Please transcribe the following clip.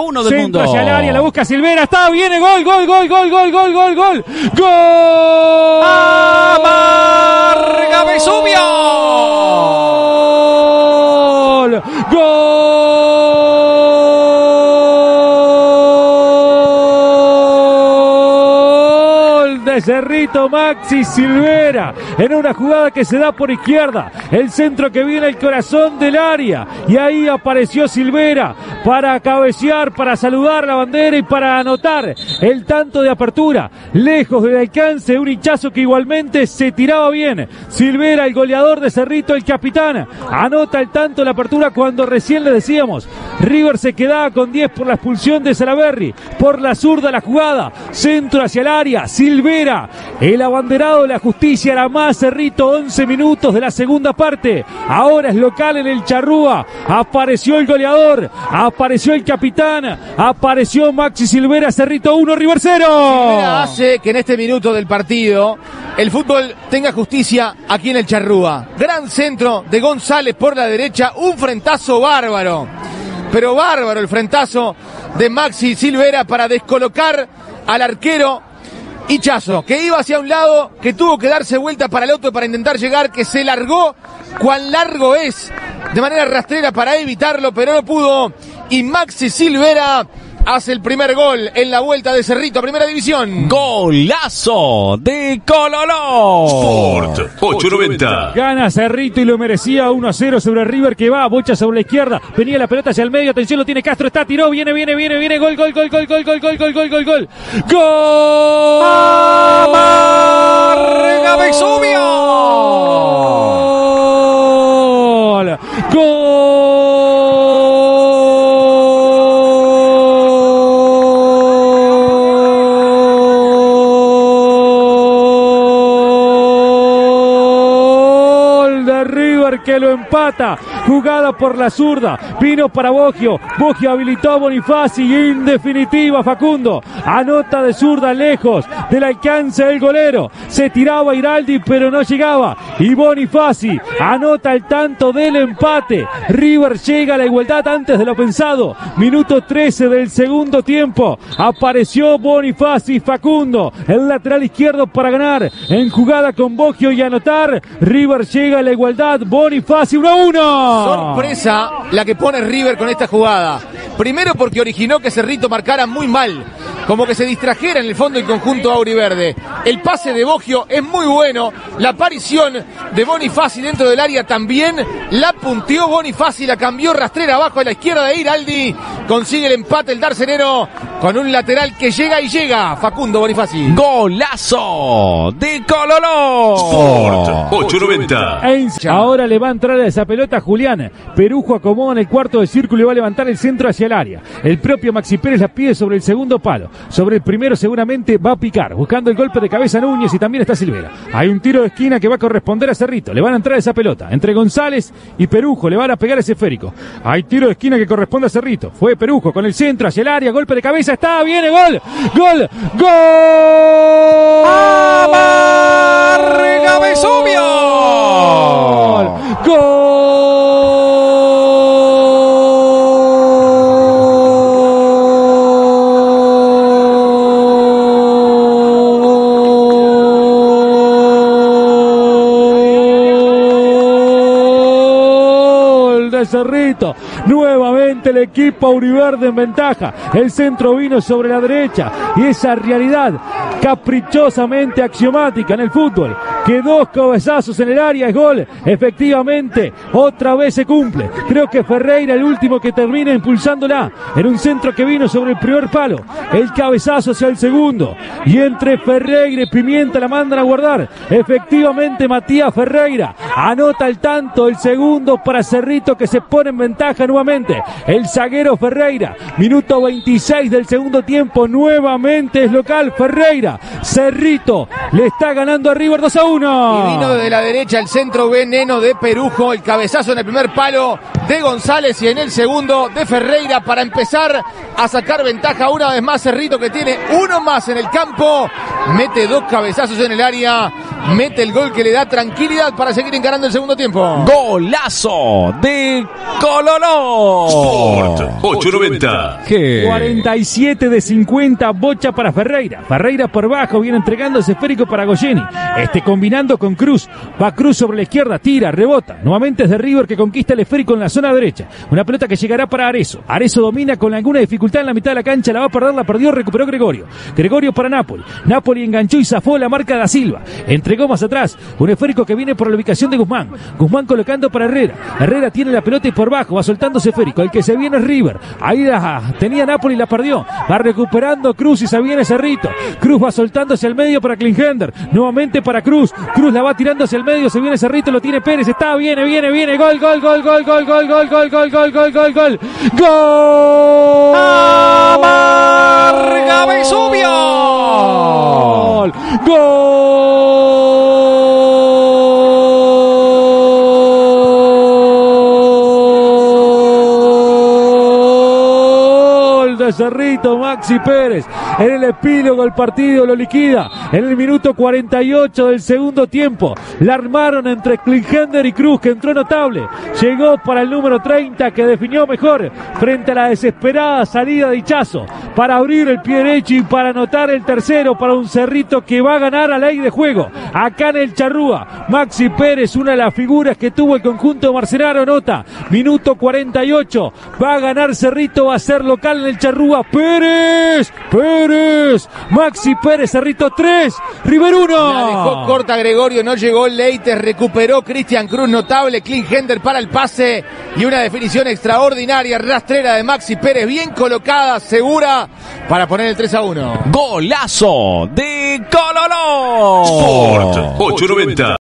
uno del Centro mundo. hacia el área, la busca Silvera, está, viene, gol, gol, gol, gol, gol, gol, gol, gol. ¡Gol! Amarga Vesubio. ¡Gol! ¡Gol! De Cerrito Maxi Silvera en una jugada que se da por izquierda. El centro que viene al corazón del área. Y ahí apareció Silvera para cabecear, para saludar la bandera y para anotar el tanto de apertura. Lejos del alcance, un hinchazo que igualmente se tiraba bien. Silvera, el goleador de Cerrito, el capitán, anota el tanto de la apertura cuando recién le decíamos. River se quedaba con 10 por la expulsión de Salaberry. Por la zurda la jugada. Centro hacia el área. Silvera, el abanderado de la justicia, la más Cerrito, 11 minutos de la segunda parte. Ahora es local en el Charrúa. Apareció el goleador. Apareció el capitán. Apareció Maxi Silvera. Cerrito 1, River 0. Silvera hace que en este minuto del partido el fútbol tenga justicia aquí en el Charrúa. Gran centro de González por la derecha, un frentazo bárbaro. Pero bárbaro el frentazo de Maxi Silvera para descolocar al arquero Hichazo, que iba hacia un lado, que tuvo que darse vuelta para el otro para intentar llegar, que se largó, cuán largo es, de manera rastrera para evitarlo, pero no pudo. Y Maxi Silvera hace el primer gol en la vuelta de Cerrito, primera división. Golazo de Cololó. Sport 890. Gana Cerrito y lo merecía 1 a 0 sobre River que va, bocha sobre la izquierda, venía la pelota hacia el medio, atención, lo tiene Castro, está, tiró, viene, viene, viene, viene, gol, gol, gol, gol, gol, gol, gol, gol, gol, gol, gol. ¡Gol! Amarga ¡Gol! Gol lo empata. Jugada por la zurda. Vino para Bogio. Bogio habilitó a Bonifaci y en definitiva Facundo. Anota de zurda lejos del alcance del golero. Se tiraba Iraldi pero no llegaba. Y Bonifaci anota el tanto del empate. River llega a la igualdad antes de lo pensado. Minuto 13 del segundo tiempo. Apareció Bonifaci Facundo. El lateral izquierdo para ganar. En jugada con Bogio y anotar. River llega a la igualdad. Bonifaci 1 a 1. Sorpresa la que pone River con esta jugada. Primero porque originó que Cerrito marcara muy mal. Como que se distrajera en el fondo el conjunto auriverde. El pase de Bogio es muy bueno. La aparición de Bonifaci dentro del área también. La punteó Bonifaci, la cambió rastrera abajo a la izquierda de Iraldi. Consigue el empate el Darcenero con un lateral que llega y llega. Facundo Bonifaci. Golazo de Cololó. Sport 890. Heinz ahora le va a entrar a esa pelota Julián. Perujo acomoda en el cuarto de círculo y va a levantar el centro hacia el área. El propio Maxi Pérez la pide sobre el segundo palo. Sobre el primero seguramente va a picar, buscando el golpe de cabeza Núñez y también está Silvera. Hay un tiro de esquina que va a corresponder a Cerrito. Le van a entrar esa pelota. Entre González y Perujo le van a pegar ese esférico. Hay tiro de esquina que corresponde a Cerrito. Fue Perujo con el centro hacia el área. Golpe de cabeza. Está, viene, gol. Gol. Gol. Amarga Vesubio. Gol Cerrito. Nuevamente el equipo Auriverde en ventaja. El centro vino sobre la derecha. Y esa realidad caprichosamente axiomática en el fútbol. Que dos cabezazos en el área es gol. Efectivamente, otra vez se cumple. Creo que Ferreira el último que termina impulsándola. En un centro que vino sobre el primer palo. El cabezazo hacia el segundo. Y entre Ferreira y Pimienta la mandan a guardar. Efectivamente, Matías Ferreira anota el tanto, el segundo para Cerrito que se pone en ventaja nuevamente. El zaguero Ferreira, minuto 26 del segundo tiempo, nuevamente es local Ferreira. Cerrito le está ganando a River 2 a 1. Y vino desde la derecha el centro veneno de Perujo, el cabezazo en el primer palo de González y en el segundo de Ferreira para empezar a sacar ventaja una vez más Cerrito que tiene uno más en el campo, mete dos cabezazos en el área mete el gol que le da tranquilidad para seguir encarando el segundo tiempo. Golazo de Cololó. Sport 890. ¿Qué? 47 de 50, bocha para Ferreira. Ferreira por bajo, viene entregando ese esférico para Goyeni. Este combinando con Cruz. Va Cruz sobre la izquierda, tira, rebota. Nuevamente es de River que conquista el esférico en la zona derecha. Una pelota que llegará para Arezo. Arezo domina con alguna dificultad en la mitad de la cancha, la va a perder, la perdió, recuperó Gregorio. Gregorio para Napoli. Napoli enganchó y zafó la marca da Silva. Entregó más atrás. Un esférico que viene por la ubicación de Guzmán. Guzmán colocando para Herrera. Herrera tiene la pelota y por bajo va soltando ese esférico. El que se viene es River. Ahí la tenía Napoli y la perdió. Va recuperando Cruz y se viene Cerrito. Cruz va soltando hacia el medio para Klingender. Nuevamente para Cruz. Cruz la va tirando hacia el medio. Se viene Cerrito, lo tiene Pérez. Está, viene, viene, viene. Gol, gol, gol, gol, gol, gol, gol, gol, gol, gol, gol, gol, gol. Gol. Amarga Vesubio. Gol. Cerrito Maxi Pérez. En el epílogo el partido lo liquida. En el minuto 48 del segundo tiempo. La armaron entre Klingender y Cruz que entró notable. Llegó para el número 30 que definió mejor frente a la desesperada salida de Hichazo para abrir el pie derecho y para anotar el tercero para un Cerrito que va a ganar a ley de juego. Acá en el Charrúa, Maxi Pérez, una de las figuras que tuvo el conjunto marcenaro, nota. Minuto 48, va a ganar Cerrito, va a ser local en el Charrúa. Pérez, Pérez, Maxi Pérez, Cerrito 3, River 1. La dejó corta Gregorio, no llegó Leite, recuperó Cristian Cruz, notable, Klingender para el pase y una definición extraordinaria, rastrera de Maxi Pérez, bien colocada, segura para poner el 3 a 1. Golazo de Cololó. Sport 890.